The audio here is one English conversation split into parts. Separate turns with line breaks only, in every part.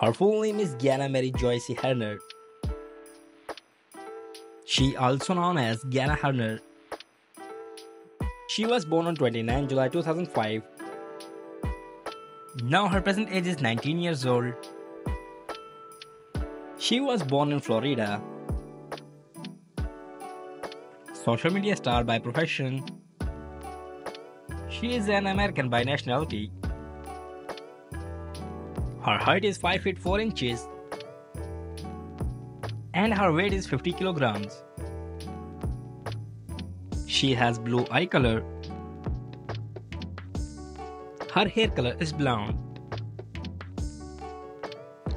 Her full name is Gianna Mary Joyce Harner. She also known as Gianna Harner. She was born on 29 July 2005. Now her present age is 19 years old. She was born in Florida. Social media star by profession. She is an American by nationality. Her height is 5 feet 4 inches and her weight is 50 kilograms. She has blue eye color. Her hair color is blonde.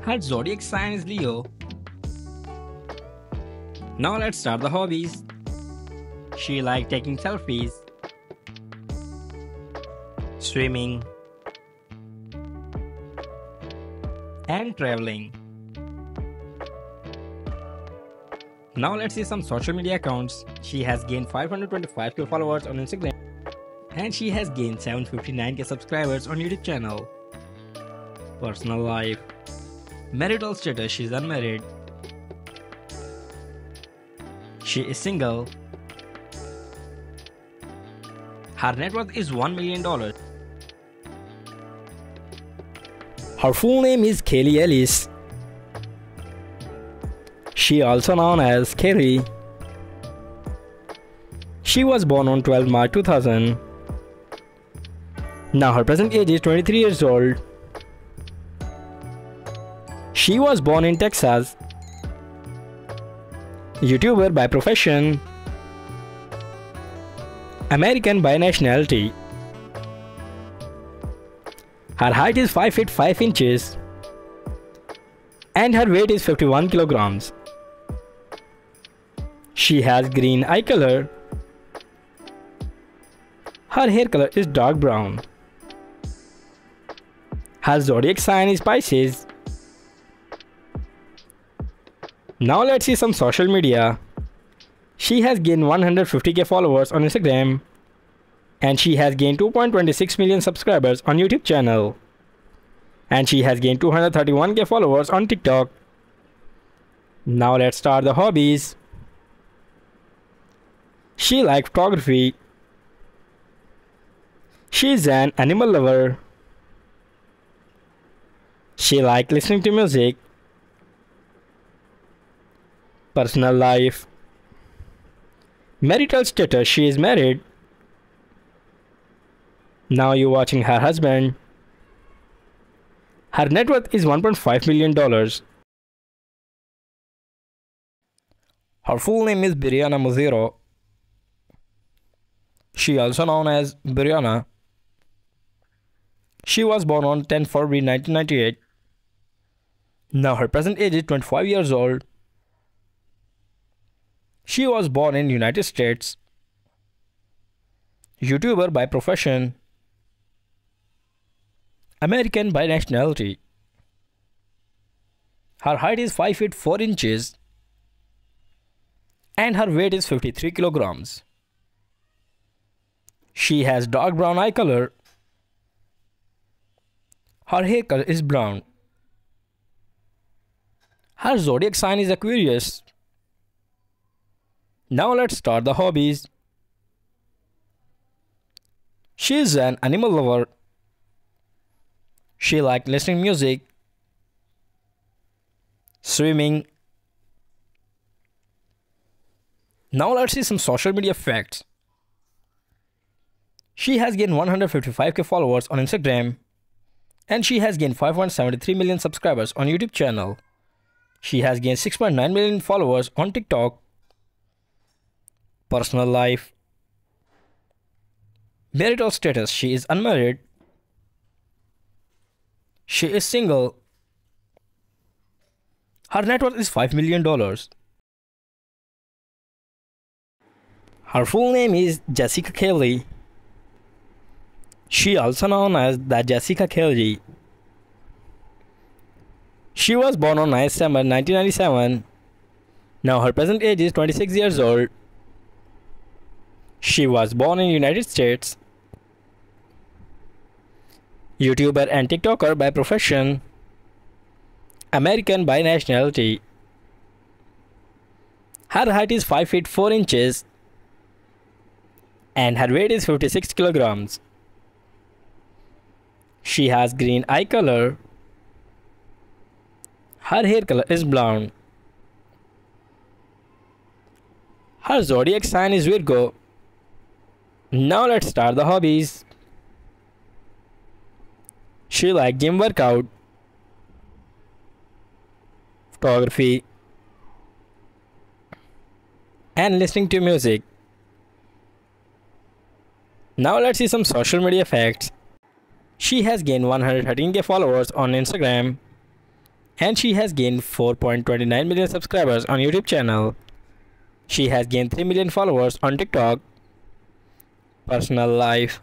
Her zodiac sign is Leo. Now let's start the hobbies. She likes taking selfies, swimming, and traveling. Now let's see some social media accounts. She has gained 525k followers on Instagram and she has gained 759k subscribers on YouTube channel. Personal life Marital status she is unmarried. She is single. Her net worth is $1 million. Her full name is Keeley Elise. She also known as Kerry. She was born on 12 March 2000. Now her present age is 23 years old. She was born in Texas. YouTuber by profession. American by nationality. Her height is 5 feet 5 inches and her weight is 51 kilograms. She has green eye color. Her hair color is dark brown. Her zodiac sign is Pisces. Now let's see some social media. She has gained 150k followers on Instagram and she has gained 2.26 million subscribers on YouTube channel. And she has gained 231k followers on TikTok. Now let's start the hobbies. She likes photography. She is an animal lover. She likes listening to music. Personal life. Marital status she is married. Now you're watching her husband. Her net worth is $1.5 million. Her full name is Brianna Mizura. She also known as Brianna. She was born on 10 February 1998. Now her present age is 25 years old. She was born in United States. YouTuber by profession. American by nationality. Her height is 5 feet 4 inches and her weight is 53 kilograms. She has dark brown eye color. Her hair color is brown. Her zodiac sign is Aquarius. Now let's start the hobbies. She is an animal lover. She likes listening music, swimming. Now let's see some social media facts. She has gained 155k followers on Instagram and she has gained 5.73 million subscribers on YouTube channel. She has gained 6.9 million followers on TikTok. Personal life. Marital status she is unmarried. She is single. Her net worth is $5 million. Her full name is Jessica Kaylee. She is also known as the Jessica Kaylee. She was born on 9 December 1997. Now her present age is 26 years old. She was born in United States. YouTuber and TikToker by profession. American by nationality. Her height is 5 feet 4 inches and her weight is 56 kilograms. She has green eye color. Her hair color is blonde. Her zodiac sign is Virgo. Now let's start the hobbies. She likes gym workout, photography, and listening to music. Now let's see some social media facts. She has gained 113k followers on Instagram and she has gained 4.29 million subscribers on YouTube channel. She has gained 3 million followers on TikTok. Personal life.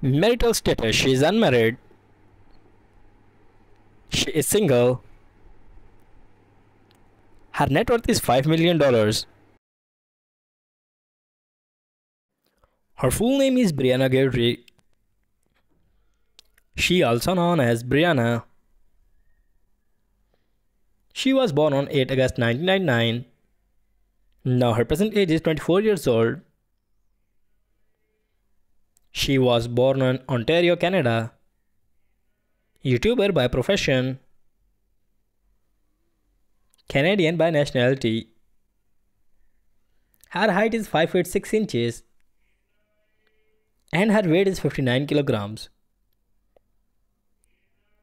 Marital status She is unmarried. She is single. Her net worth is $5 million. Her full name is Brianna Guidry. She also known as Brianna. She was born on 8 August 1999. Now her present age is 24 years old. She was born in Ontario, Canada. YouTuber by profession. Canadian by nationality. Her height is 5 feet 6 inches and her weight is 59 kilograms.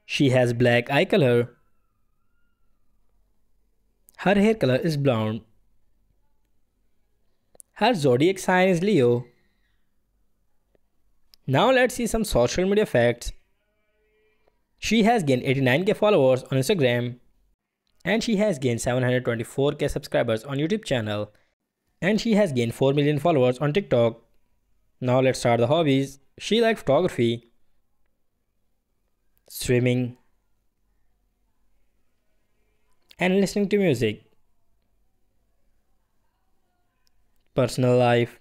She has black eye color. Her hair color is blonde. Her zodiac sign is Leo. Now let's see some social media facts. She has gained 89k followers on Instagram and she has gained 724k subscribers on YouTube channel and she has gained 4 million followers on TikTok. Now let's start the hobbies. She likes photography swimming, and listening to music. Personal life,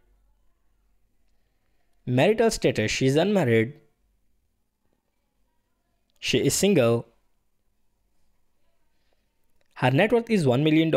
marital status she is unmarried, she is single, her net worth is $1 million.